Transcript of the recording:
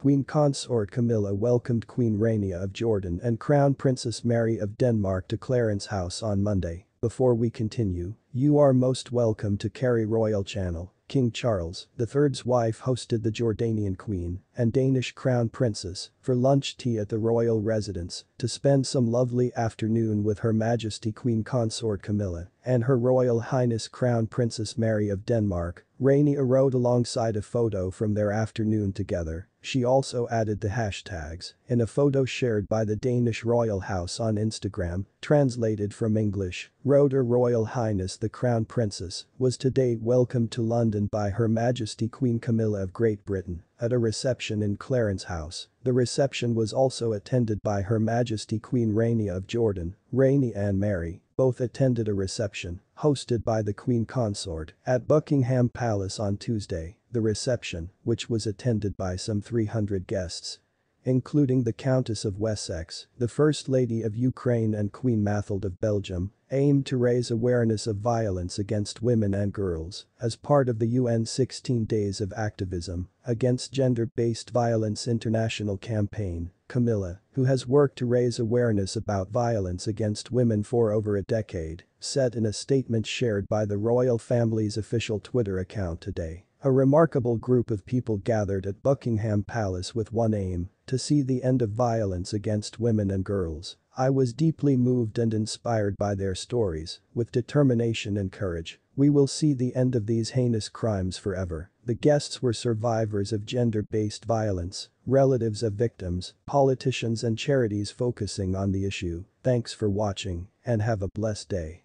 Queen Consort Camilla welcomed Queen Rania of Jordan and Crown Princess Mary of Denmark to Clarence House on Monday. Before we continue, you are most welcome to Kerry Royal Channel. King Charles III's wife hosted the Jordanian queen and Danish crown princess for lunch tea at the royal residence to spend some lovely afternoon with Her Majesty Queen Consort Camilla and Her Royal Highness Crown Princess Mary of Denmark. Rania wrote alongside a photo from their afternoon together she also added the hashtags in a photo shared by the Danish royal house on Instagram, translated from English, wrote Her Royal Highness the Crown Princess was today welcomed to London by Her Majesty Queen Camilla of Great Britain at a reception in Clarence House. The reception was also attended by Her Majesty Queen Rania of Jordan, Rania and Mary, both attended a reception hosted by the Queen Consort at Buckingham Palace on Tuesday. The reception, which was attended by some 300 guests, including the Countess of Wessex, the First Lady of Ukraine and Queen Mathilde of Belgium, aimed to raise awareness of violence against women and girls as part of the UN 16 Days of Activism Against Gender-Based Violence International Campaign. Camilla, who has worked to raise awareness about violence against women for over a decade, said in a statement shared by the royal family's official Twitter account today. A remarkable group of people gathered at Buckingham Palace with one aim, to see the end of violence against women and girls. I was deeply moved and inspired by their stories, with determination and courage. We will see the end of these heinous crimes forever. The guests were survivors of gender-based violence, relatives of victims, politicians and charities focusing on the issue. Thanks for watching and have a blessed day.